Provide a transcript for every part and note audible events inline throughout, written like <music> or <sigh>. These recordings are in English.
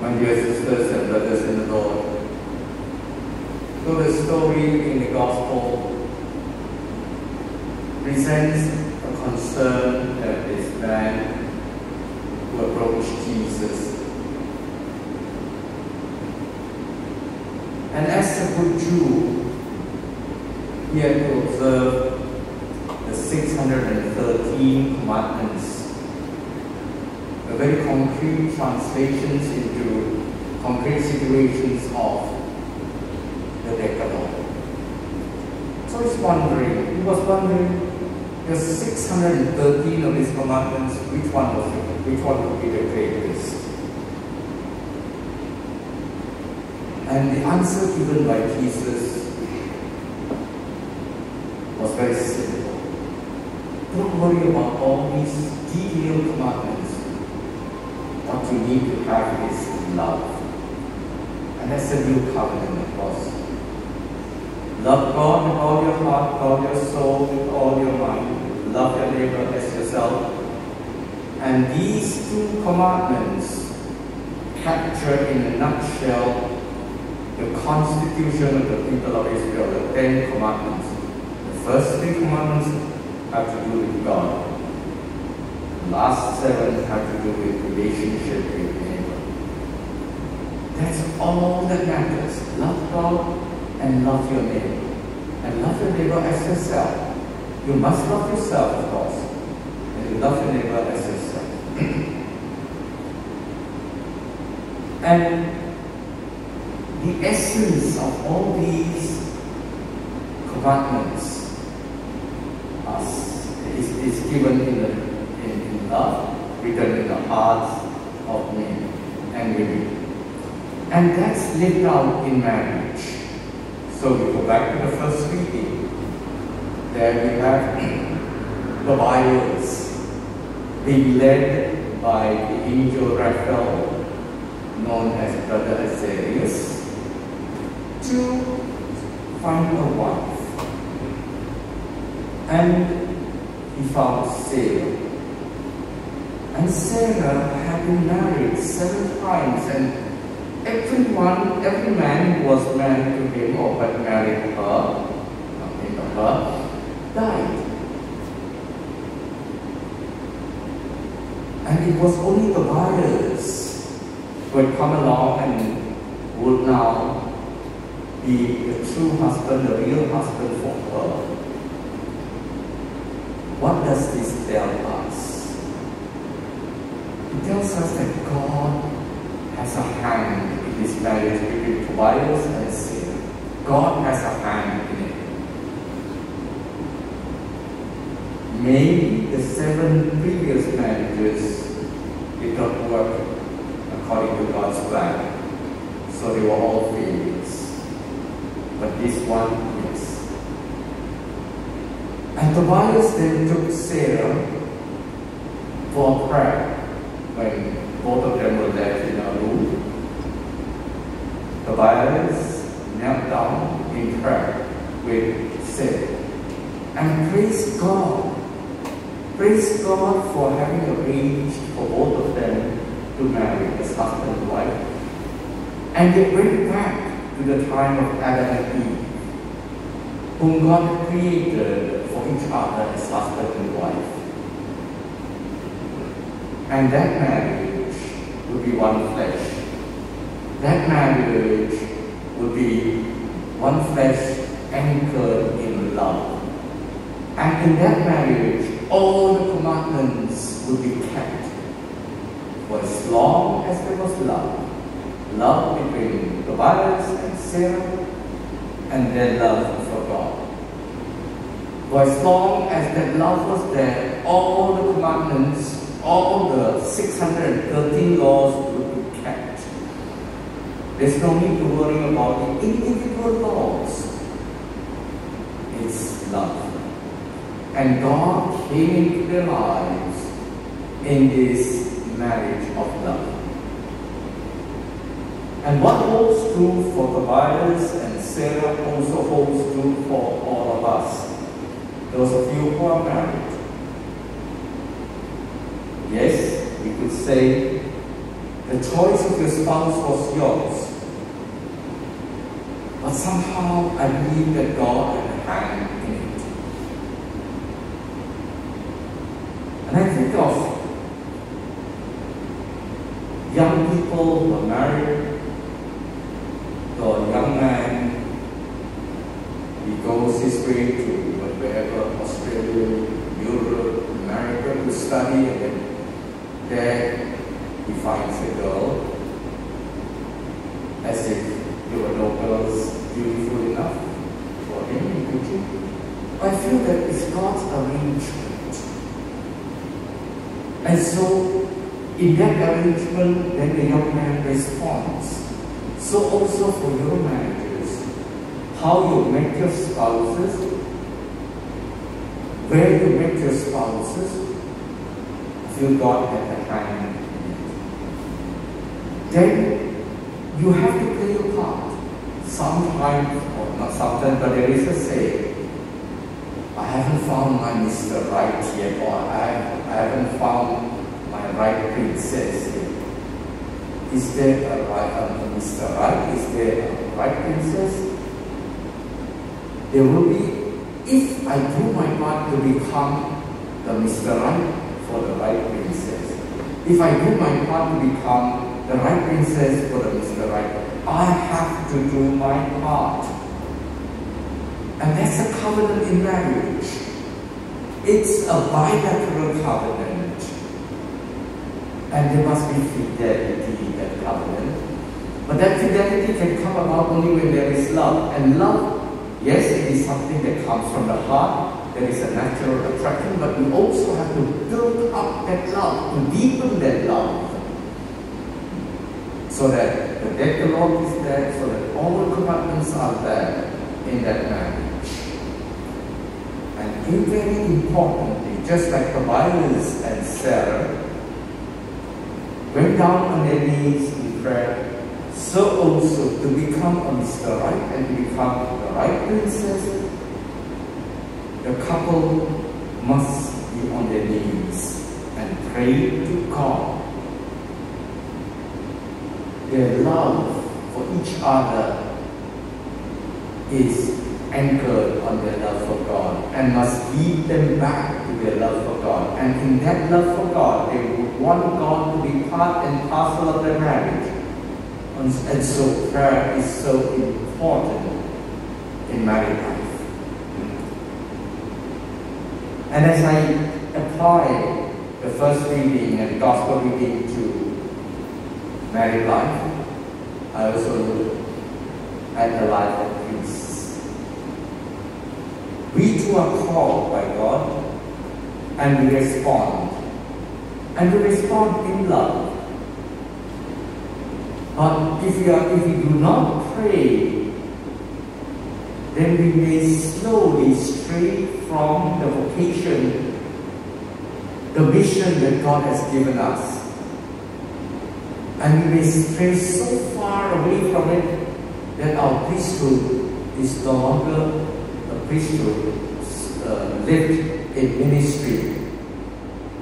my dear sisters and brothers in the Lord. So the story in the Gospel presents a concern that this man who approached Jesus. And as a good Jew, he had to observe the 613 commandments a very concrete translations into concrete situations of the Decalogue. So he's wondering, he was wondering, there's 613 of these commandments, which one was it? Which one would be the greatest? And the answer given by Jesus was very simple. Don't worry about all these detailed commandments what you need to have is love. That's the new covenant, of course. Love God with all your heart, all your soul, with all your mind. Love your neighbor as yourself. And these two commandments capture in a nutshell the constitution of the people of Israel, the Ten Commandments. The first three commandments have to do with God The last seven have to do with relationship with neighbor. That's all that matters. Love God and love your neighbor. And love your neighbor as yourself. You must love yourself, of course. And you love your neighbor as yourself. <clears throat> and the essence of all these commandments is, is given in the love written in the hearts of men and women. And that's lived out in marriage. So we go back to the first reading. There we have <clears throat> the Tobias being led by the angel Raphael, known as Brother Azarias, to find a wife. And he found Sarah. And Sarah had been married seven times, and everyone, every man who was married to him or had married her, of her, died. And it was only the Tobias who had come along and would now be the true husband, the real husband for her. What does this tell us? It tells us that God has a hand in this marriage between Tobias and Sarah. God has a hand in it. Maybe the seven previous marriages did not work according to God's plan. So they were all failures. But this one, yes. And Tobias then took Sarah for prayer when both of them were left in a room. Tobias knelt down in prayer with Sarah and praise God. Praise God for having arranged for both of them to marry as husband and wife. And they went back to the time of Adam and Eve, whom God created for each other as husband and wife. And that marriage would be one flesh. That marriage would be one flesh anchored in love. And in that marriage, all the commandments would be kept for as long as there was love. Love between the Tobias and Sarah, and their love for God. For as long as that love was there, all the commandments all the 613 laws would be. There's no need to worry about the individual laws. It's love. And God came into their lives in this marriage of love. And what holds true for Tobias and Sarah also holds true for all of us. Those of you who are married. Yes, we could say The choice of your spouse was yours. But somehow I believe that God had a hand in it. And I think of young people who are married, or a young man, he goes his way to wherever, Australia, Europe, America to study, and then there he finds a girl, as if there were no girls beautiful enough for him. I feel that it's God's arrangement. And so, in that arrangement, then the young man responds. So also for your marriages, how you met your spouses, where you met your spouses, feel God had a hand. Then you have to play your part. Sometimes, or not sometimes, but there is a say. I haven't found my Mr. Right yet, or I, I haven't found my right princess yet. Is there a right, a Mr. Right? Is there a right princess? There will be, if I do my part to become the Mr. Right for the right princess. If I do my part to become the right princess for the Mr. Right, I have to do my part. And that's a covenant in marriage. It's a bilateral covenant. And there must be fidelity in that covenant. But that fidelity can come about only when there is love. And love, yes, it is something that comes from the heart. There is a natural attraction, but we also have to build up that love, to deepen that love. So that the Decalogue is there, so that all the commandments are there in that marriage. And very importantly, just like the Tobias and Sarah went down on their knees in prayer, so also to become a Mr. Right and to become the right princess, the couple must be on their knees and pray to God. Their love for each other is anchored on their love for God and must lead them back to their love for God. And in that love for God, they would want God to be part and parcel of their marriage. And, so prayer is so important in married life. And as I apply the first reading and gospel reading to married life, I also look at the life of priests. We too are called by God and we respond. And we respond in love. But if we, are, if we do not pray, then we may slowly stray from the vocation, the mission that God has given us. And we may stray so far away from it that our priesthood is no longer a priesthood uh, lived in ministry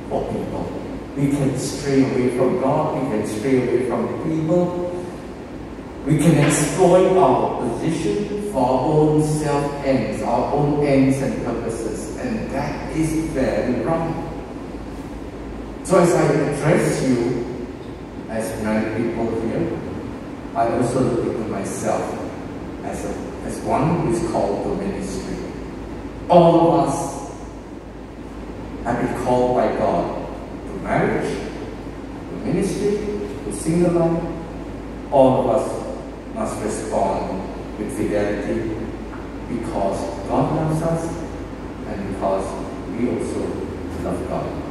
for people. We can stray away from God, we can stray away from the people, we can exploit our position for our own self ends, our own ends and purposes, and that is very wrong. So, as I address you as married people here, I also look into myself as, a, as one who is called to ministry. All of us have been called by God to marriage, to ministry, to single life. All of us must respond with fidelity because God loves us and because we also love God.